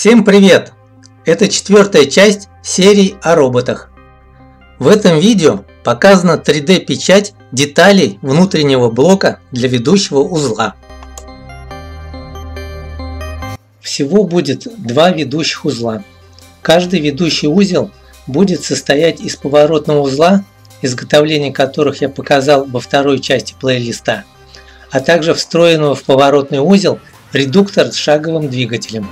Всем привет! Это четвертая часть серии о роботах. В этом видео показана 3D-печать деталей внутреннего блока для ведущего узла. Всего будет два ведущих узла. Каждый ведущий узел будет состоять из поворотного узла, изготовление которых я показал во второй части плейлиста, а также встроенного в поворотный узел редуктор с шаговым двигателем.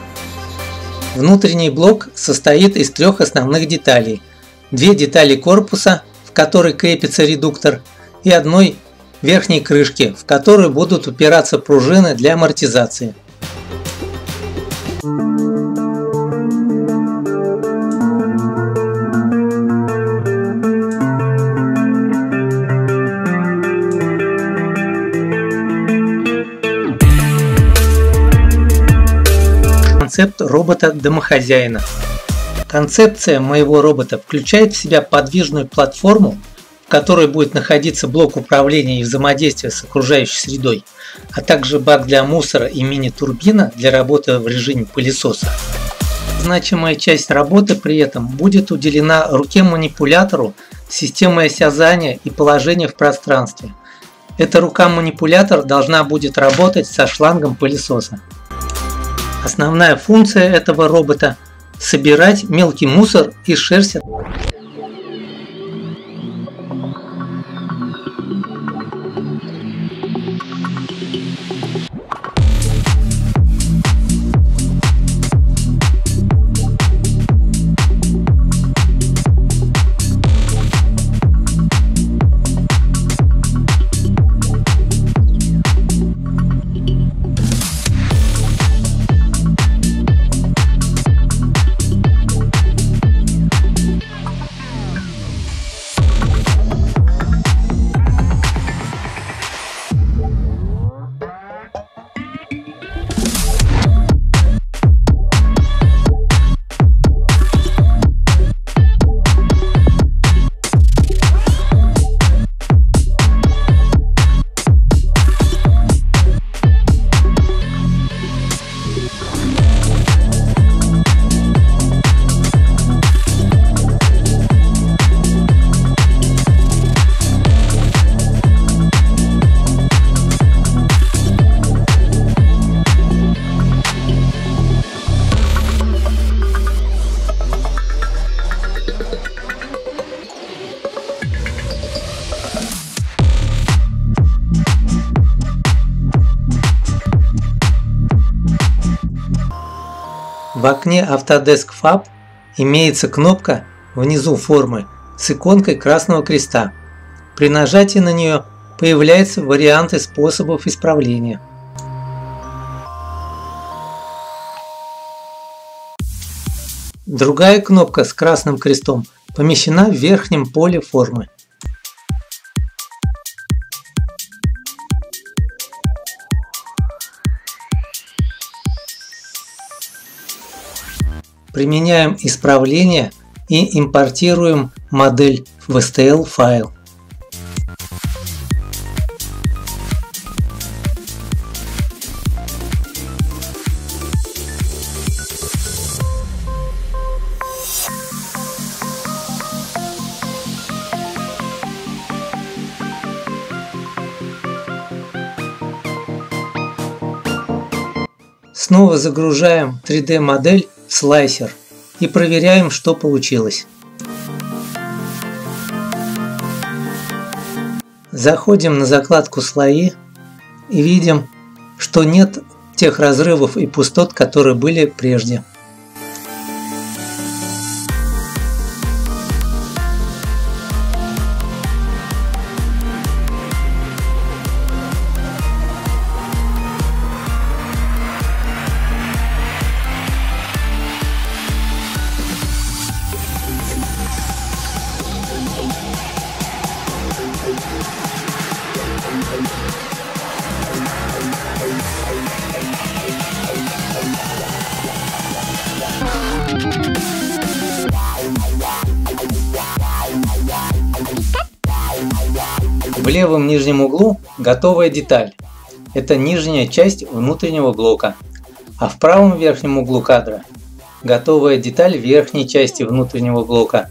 Внутренний блок состоит из трех основных деталей. Две детали корпуса, в который крепится редуктор, и одной верхней крышки, в которую будут упираться пружины для амортизации. Концепт робота-домохозяина. Концепция моего робота включает в себя подвижную платформу, в которой будет находиться блок управления и взаимодействия с окружающей средой, а также бак для мусора и мини-турбина для работы в режиме пылесоса. Значимая часть работы при этом будет уделена руке-манипулятору, системой осязания и положения в пространстве. Эта рука-манипулятор должна будет работать со шлангом пылесоса. Основная функция этого робота – собирать мелкий мусор и шерсть Окне Autodesk Fab имеется кнопка внизу формы с иконкой красного креста. При нажатии на нее появляются варианты способов исправления. Другая кнопка с красным крестом помещена в верхнем поле формы. Применяем исправление и импортируем модель в STL файл. Снова загружаем 3D модель слайсер и проверяем, что получилось. Заходим на закладку «Слои» и видим, что нет тех разрывов и пустот, которые были прежде. В левом нижнем углу готовая деталь. Это нижняя часть внутреннего блока. А в правом верхнем углу кадра готовая деталь верхней части внутреннего блока.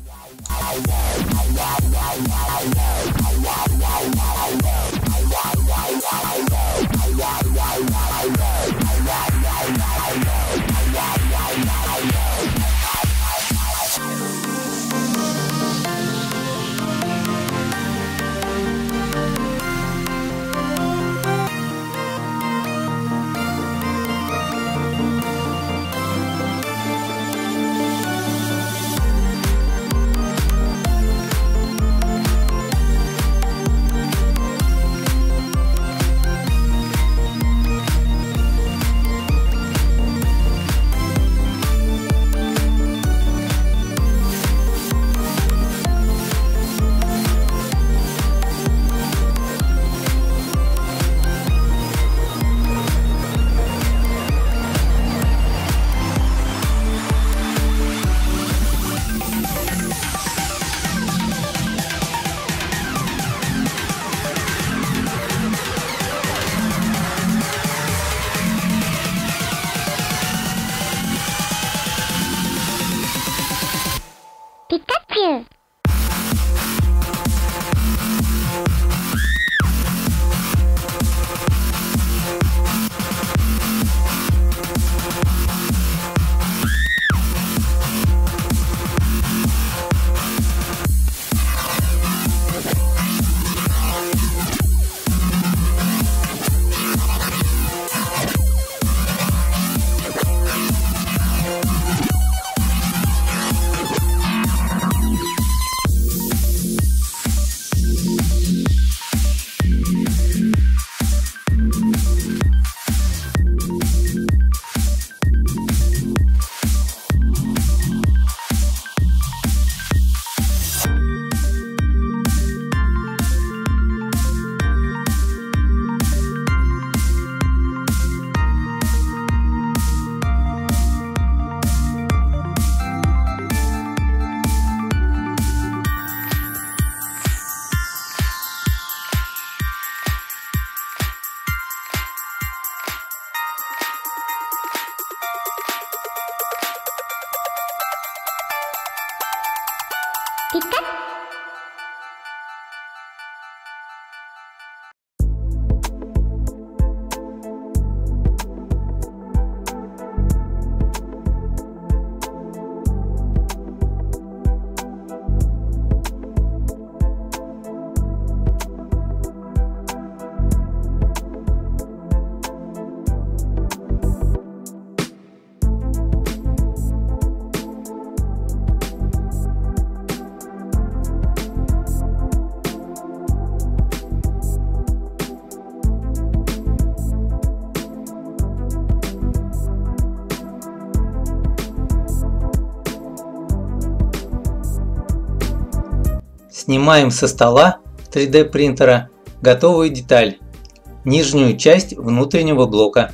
Снимаем со стола 3D принтера готовую деталь – нижнюю часть внутреннего блока.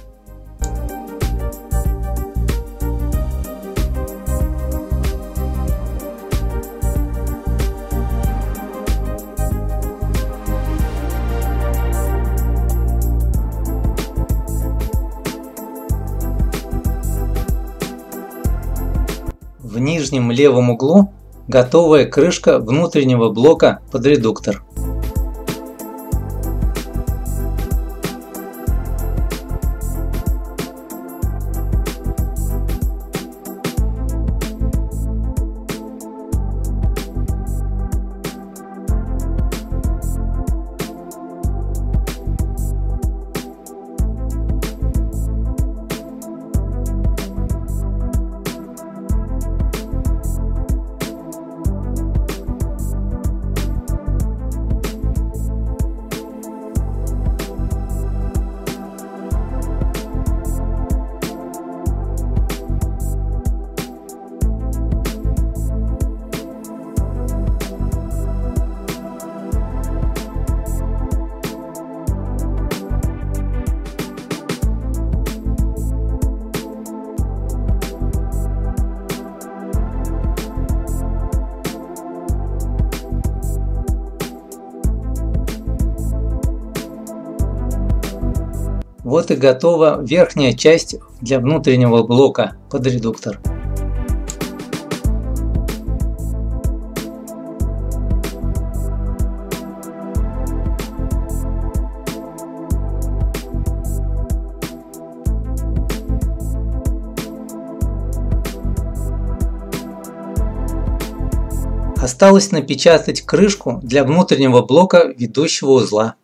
В нижнем левом углу готовая крышка внутреннего блока под редуктор. Вот и готова верхняя часть для внутреннего блока под редуктор. Осталось напечатать крышку для внутреннего блока ведущего узла.